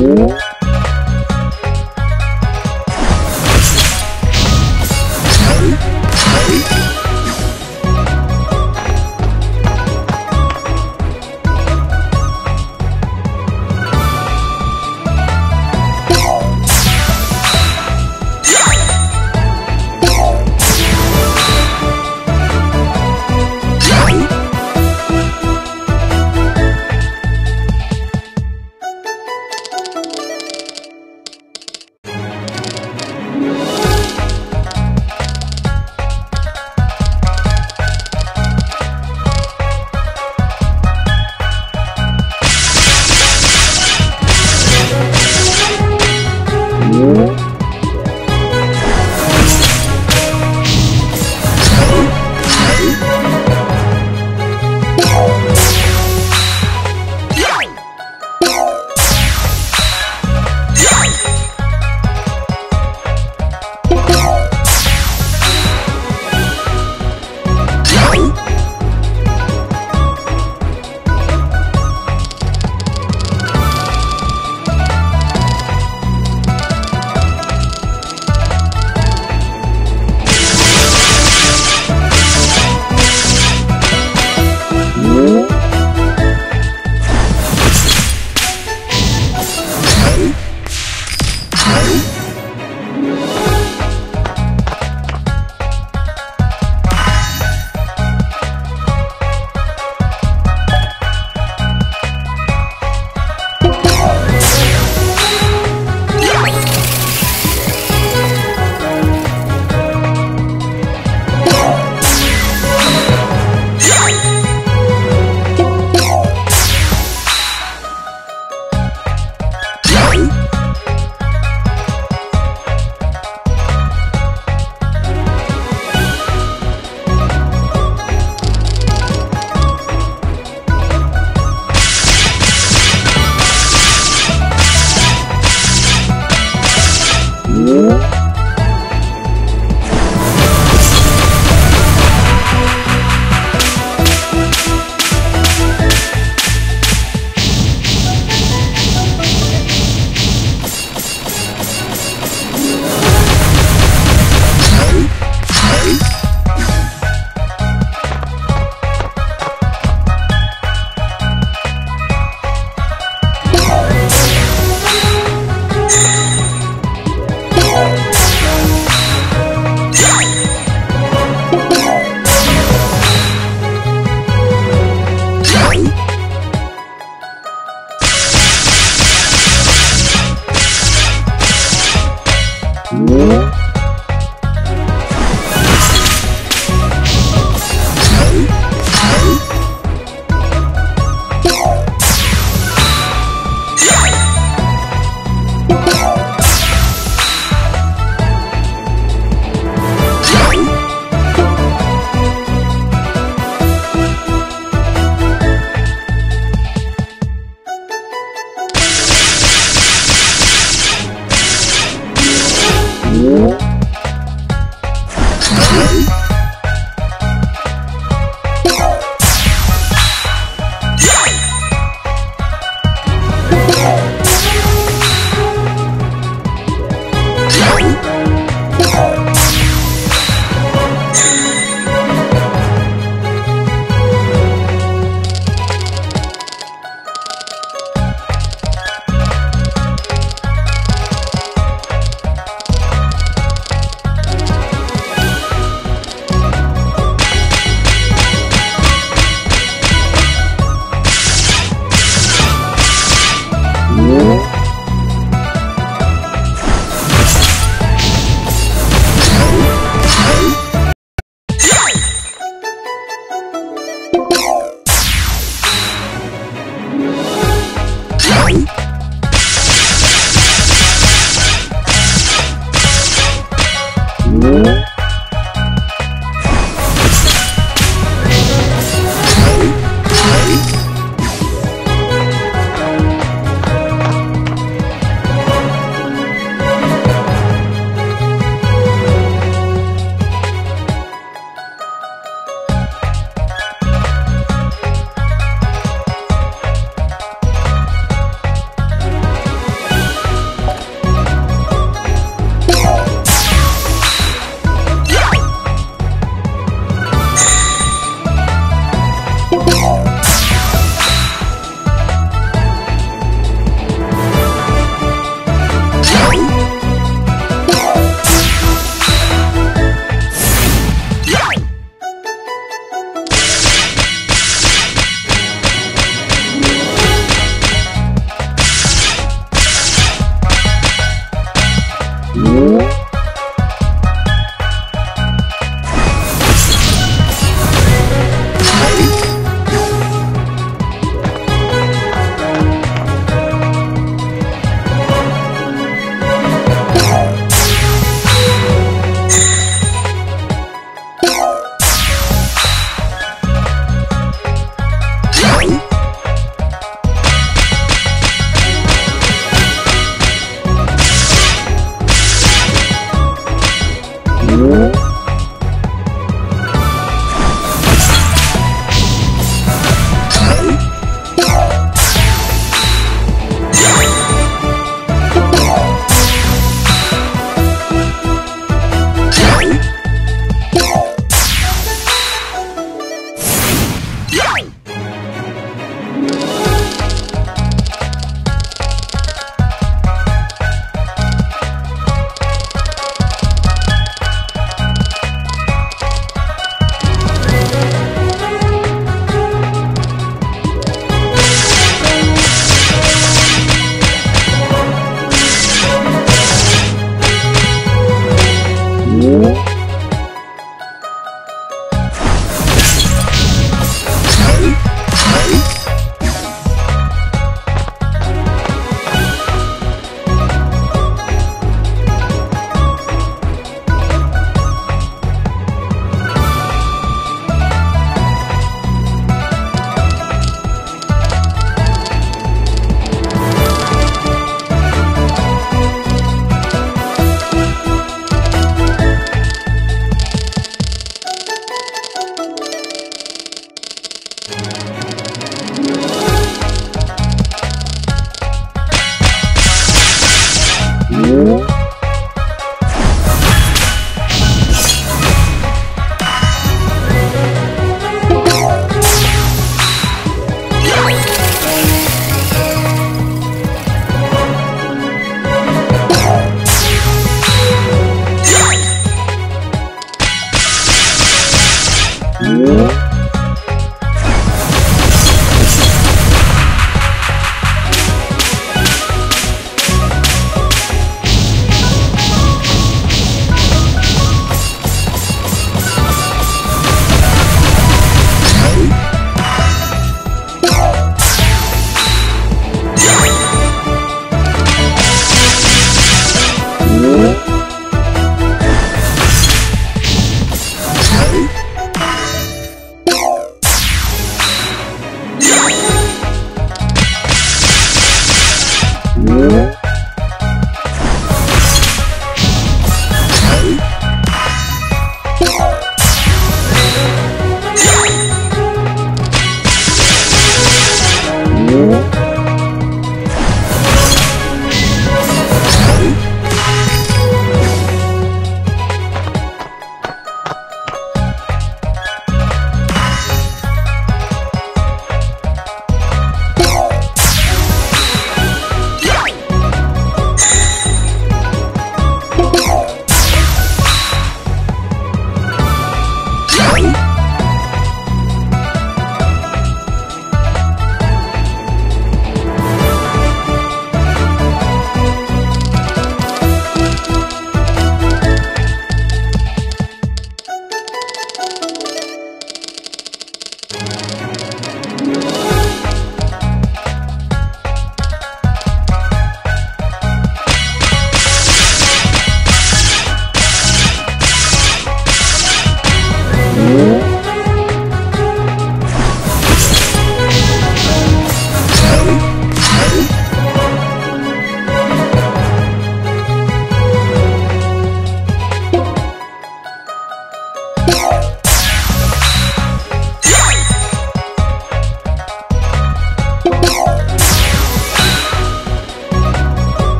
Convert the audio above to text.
Música